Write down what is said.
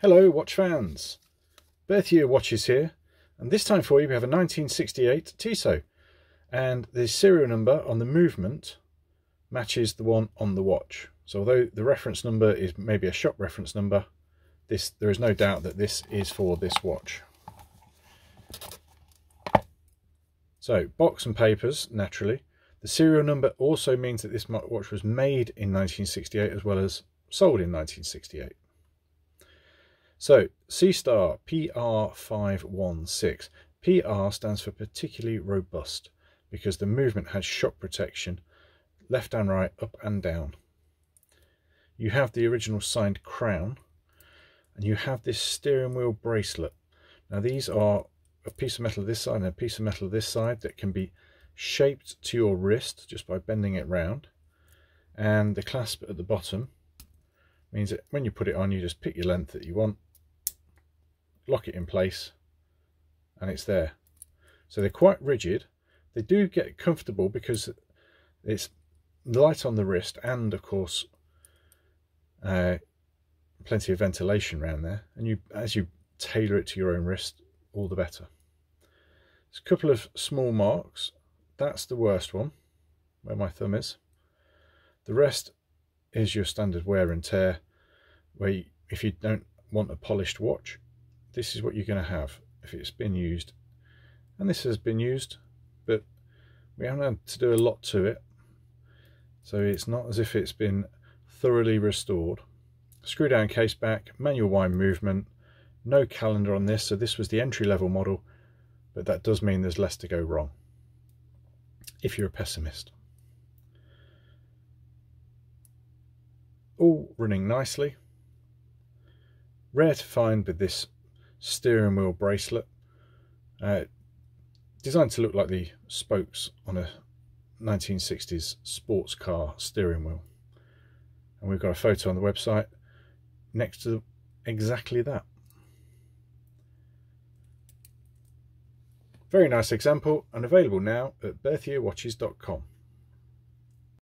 Hello watch fans, Birth Year watches here and this time for you we have a 1968 Tissot and the serial number on the movement matches the one on the watch. So although the reference number is maybe a shop reference number, this there is no doubt that this is for this watch. So box and papers, naturally. The serial number also means that this watch was made in 1968 as well as sold in 1968. So Seastar PR516. PR stands for particularly robust because the movement has shock protection left and right, up and down. You have the original signed crown and you have this steering wheel bracelet. Now these are a piece of metal this side and a piece of metal this side that can be shaped to your wrist just by bending it round. And the clasp at the bottom means that when you put it on you just pick your length that you want lock it in place and it's there. So they're quite rigid. They do get comfortable because it's light on the wrist and of course uh, plenty of ventilation around there. And you, as you tailor it to your own wrist, all the better. There's a couple of small marks. That's the worst one, where my thumb is. The rest is your standard wear and tear, where you, if you don't want a polished watch, this is what you're going to have if it's been used. And this has been used, but we haven't had to do a lot to it. So it's not as if it's been thoroughly restored. Screw down case back, manual wind movement, no calendar on this. So this was the entry level model, but that does mean there's less to go wrong if you're a pessimist. All running nicely. Rare to find with this steering wheel bracelet. Uh, designed to look like the spokes on a 1960s sports car steering wheel. And we've got a photo on the website next to exactly that. Very nice example and available now at birthyearwatches.com.